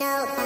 no